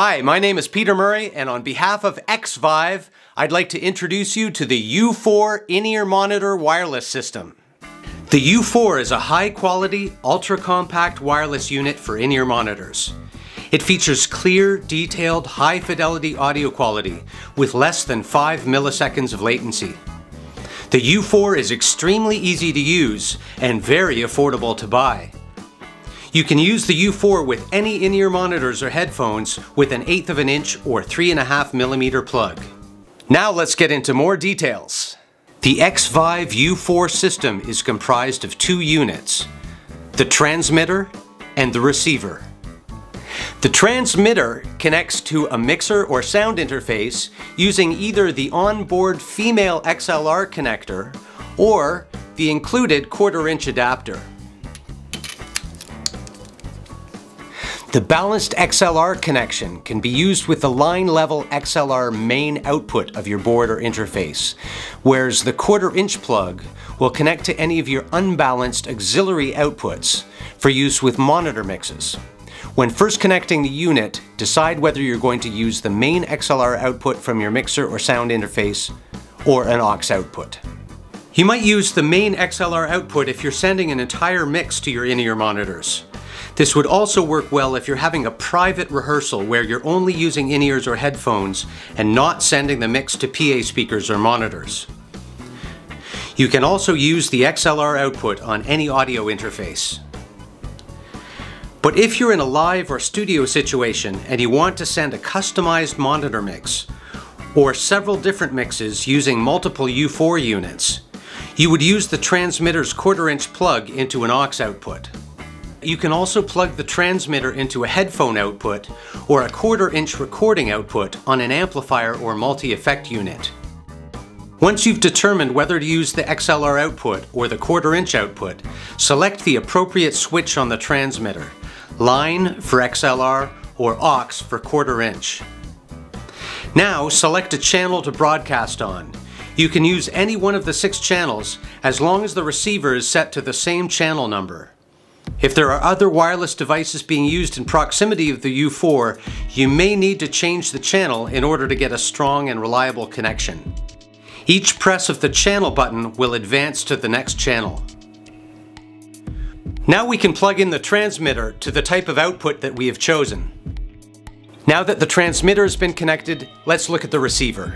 Hi, my name is Peter Murray, and on behalf of XVive, I'd like to introduce you to the U4 in-ear monitor wireless system. The U4 is a high-quality, ultra-compact wireless unit for in-ear monitors. It features clear, detailed, high-fidelity audio quality with less than 5 milliseconds of latency. The U4 is extremely easy to use and very affordable to buy. You can use the U4 with any in-ear monitors or headphones with an eighth of an inch or three and a half millimeter plug. Now let's get into more details. The Xvive U4 system is comprised of two units, the transmitter and the receiver. The transmitter connects to a mixer or sound interface using either the onboard female XLR connector or the included quarter inch adapter. The balanced XLR connection can be used with the line level XLR main output of your board or interface, whereas the quarter inch plug will connect to any of your unbalanced auxiliary outputs for use with monitor mixes. When first connecting the unit, decide whether you're going to use the main XLR output from your mixer or sound interface or an aux output. You might use the main XLR output if you're sending an entire mix to your in-ear monitors. This would also work well if you're having a private rehearsal where you're only using in-ears or headphones and not sending the mix to PA speakers or monitors. You can also use the XLR output on any audio interface. But if you're in a live or studio situation and you want to send a customized monitor mix, or several different mixes using multiple U4 units, you would use the transmitter's quarter inch plug into an aux output. You can also plug the transmitter into a headphone output or a quarter inch recording output on an amplifier or multi-effect unit. Once you've determined whether to use the XLR output or the quarter inch output, select the appropriate switch on the transmitter, line for XLR or aux for quarter inch. Now select a channel to broadcast on. You can use any one of the six channels as long as the receiver is set to the same channel number. If there are other wireless devices being used in proximity of the U4, you may need to change the channel in order to get a strong and reliable connection. Each press of the channel button will advance to the next channel. Now we can plug in the transmitter to the type of output that we have chosen. Now that the transmitter has been connected, let's look at the receiver.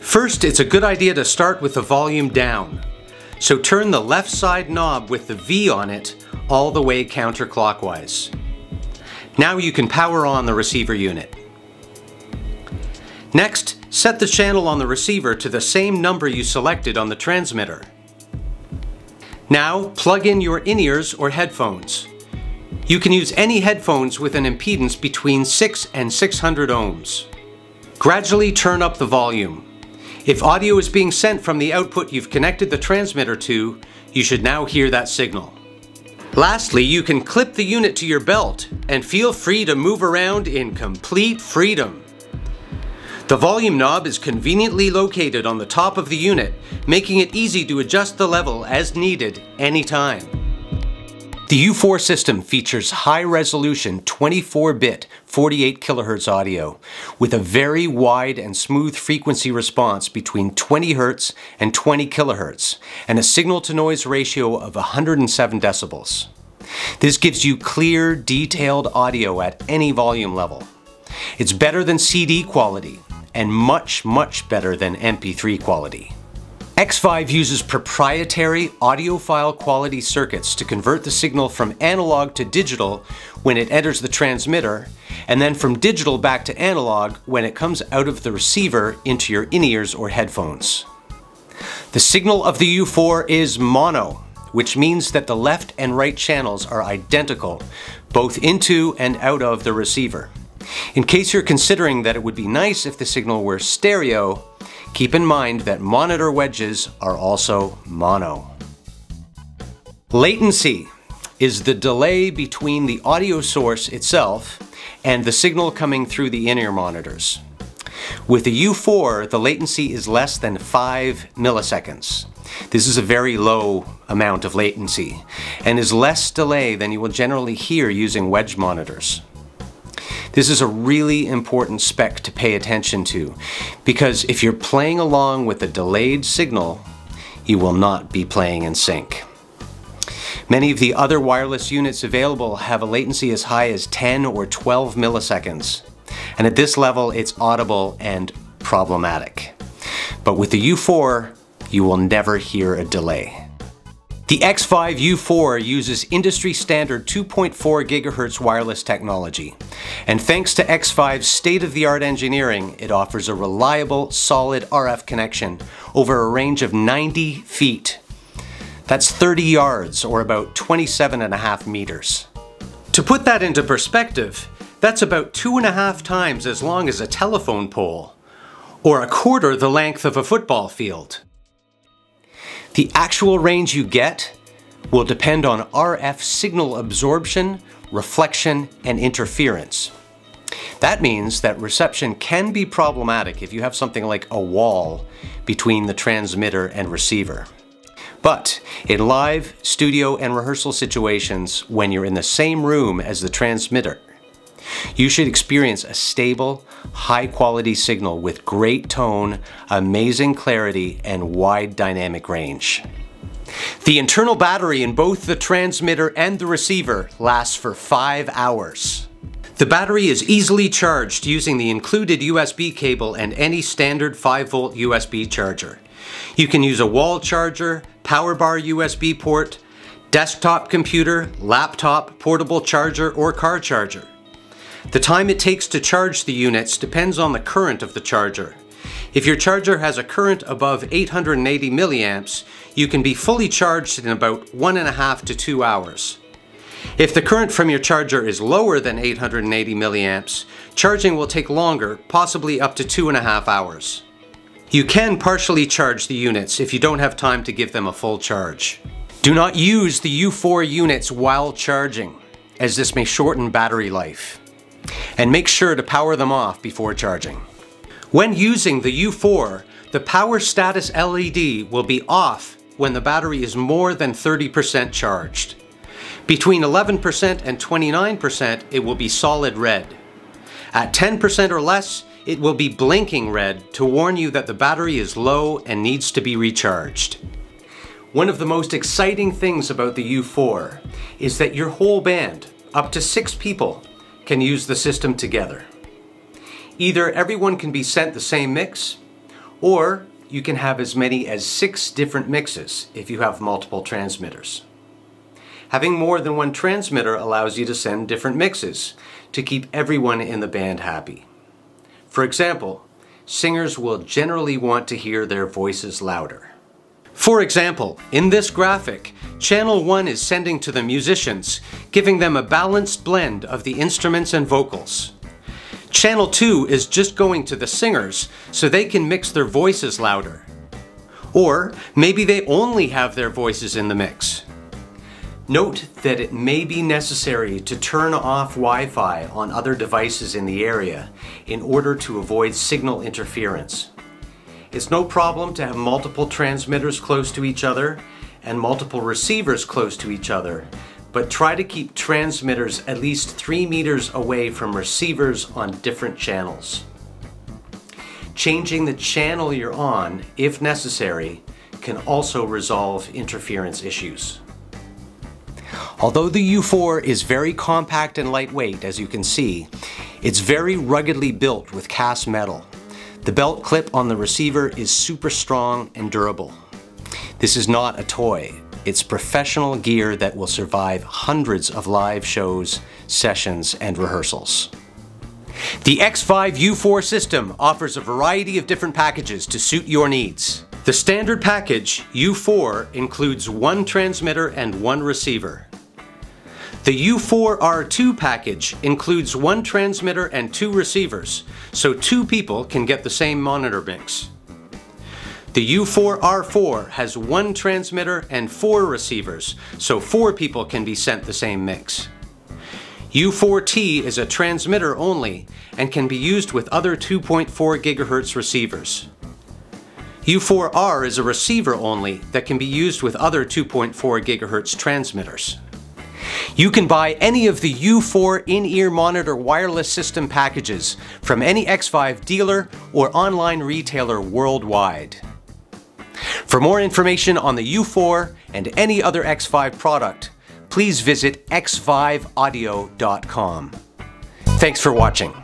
First, it's a good idea to start with the volume down. So turn the left side knob with the V on it all the way counterclockwise. Now you can power on the receiver unit. Next, set the channel on the receiver to the same number you selected on the transmitter. Now, plug in your in-ears or headphones. You can use any headphones with an impedance between 6 and 600 ohms. Gradually turn up the volume. If audio is being sent from the output you've connected the transmitter to, you should now hear that signal. Lastly, you can clip the unit to your belt and feel free to move around in complete freedom. The volume knob is conveniently located on the top of the unit, making it easy to adjust the level as needed anytime. The U4 system features high-resolution 24-bit 48 kHz audio with a very wide and smooth frequency response between 20 Hz and 20 kHz and a signal-to-noise ratio of 107 decibels. This gives you clear, detailed audio at any volume level. It's better than CD quality and much, much better than MP3 quality. Xvive uses proprietary audiophile quality circuits to convert the signal from analog to digital when it enters the transmitter, and then from digital back to analog when it comes out of the receiver into your in-ears or headphones. The signal of the U4 is mono, which means that the left and right channels are identical, both into and out of the receiver. In case you're considering that it would be nice if the signal were stereo, Keep in mind that monitor wedges are also mono. Latency is the delay between the audio source itself and the signal coming through the in-ear monitors. With the U4, the latency is less than 5 milliseconds. This is a very low amount of latency and is less delay than you will generally hear using wedge monitors. This is a really important spec to pay attention to because if you're playing along with a delayed signal, you will not be playing in sync. Many of the other wireless units available have a latency as high as 10 or 12 milliseconds. And at this level, it's audible and problematic. But with the U4, you will never hear a delay. The Xvive U4 uses industry standard 2.4 GHz wireless technology. And thanks to Xvive's state-of-the-art engineering, it offers a reliable, solid RF connection over a range of 90 feet. That's 30 yards, or about 27 and a half meters. To put that into perspective, that's about two and a half times as long as a telephone pole, or a quarter the length of a football field. The actual range you get will depend on RF signal absorption, reflection, and interference. That means that reception can be problematic if you have something like a wall between the transmitter and receiver. But in live, studio, and rehearsal situations, when you're in the same room as the transmitter, you should experience a stable, high quality signal with great tone, amazing clarity, and wide dynamic range. The internal battery in both the transmitter and the receiver lasts for five hours. The battery is easily charged using the included USB cable and any standard 5 volt USB charger. You can use a wall charger, power bar USB port, desktop computer, laptop, portable charger, or car charger. The time it takes to charge the units depends on the current of the charger. If your charger has a current above 880 milliamps, you can be fully charged in about one and a half to two hours. If the current from your charger is lower than 880 milliamps, charging will take longer, possibly up to two and a half hours. You can partially charge the units if you don't have time to give them a full charge. Do not use the U4 units while charging, as this may shorten battery life and make sure to power them off before charging. When using the U4, the power status LED will be off when the battery is more than 30% charged. Between 11% and 29%, it will be solid red. At 10% or less, it will be blinking red to warn you that the battery is low and needs to be recharged. One of the most exciting things about the U4 is that your whole band, up to six people, can use the system together. Either everyone can be sent the same mix, or you can have as many as six different mixes if you have multiple transmitters. Having more than one transmitter allows you to send different mixes to keep everyone in the band happy. For example, singers will generally want to hear their voices louder. For example, in this graphic, Channel 1 is sending to the musicians, giving them a balanced blend of the instruments and vocals. Channel 2 is just going to the singers so they can mix their voices louder. Or maybe they only have their voices in the mix. Note that it may be necessary to turn off Wi-Fi on other devices in the area in order to avoid signal interference. It's no problem to have multiple transmitters close to each other and multiple receivers close to each other, but try to keep transmitters at least three meters away from receivers on different channels. Changing the channel you're on, if necessary, can also resolve interference issues. Although the U4 is very compact and lightweight, as you can see, it's very ruggedly built with cast metal. The belt clip on the receiver is super strong and durable. This is not a toy. It's professional gear that will survive hundreds of live shows, sessions, and rehearsals. The Xvive U4 system offers a variety of different packages to suit your needs. The standard package, U4, includes one transmitter and one receiver. The U4R2 package includes one transmitter and two receivers, so two people can get the same monitor mix. The U4R4 has one transmitter and four receivers, so four people can be sent the same mix. U4T is a transmitter only and can be used with other 2.4 GHz receivers. U4R is a receiver only that can be used with other 2.4 GHz transmitters. You can buy any of the U4 in-ear monitor wireless system packages from any Xvive dealer or online retailer worldwide. For more information on the U4 and any other Xvive product, please visit xviveaudio.com. Thanks for watching.